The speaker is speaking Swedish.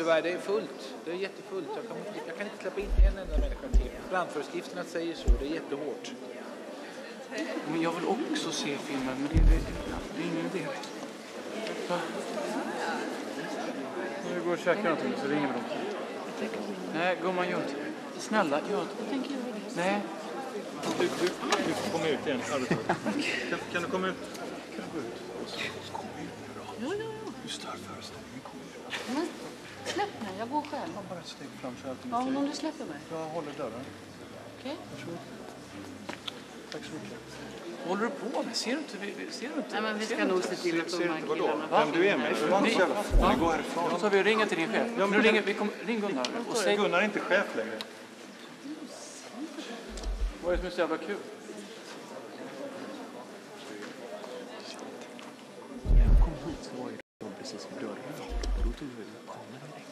tyvärr, det är fullt. Det är jättefullt. Jag kan, inte- jag kan inte släppa in en enda människa till. Brandföreskrifterna säger så, det är jättehårt. Men jag vill också se filmen, men det, det, det är ingen idé. Nu går och käkar någonting så ringer vi dem. Nej, gumman gör inte det. Snälla, gör inte det. Nej. Du, du, du får komma ut igen. Kan, kan du komma ut? Kan du gå ut? Jo, jo, jo. Du stör föreställningen. Kom ut. Men släpp mig, jag går själv. Bara ett steg fram så allting Ja, men om du släpper mig. Jag håller dörren. Okej? Varsågod. Tack så mycket. Vad håller du på med? Ser du inte? Ser du inte? Nej, men vi Ser ska du nog inte? se till att de här killarna... Vem du är med? Var inte så jävla fånig. Gå härifrån. Då tar vi och ringer till din chef. men- Nu ringer, vi kommer, ring Gunnar och säg Gunnar är inte chef längre. vad är det som är så jävla kul. Jag kom hit så var ju precis vid รู้ตัวอยู่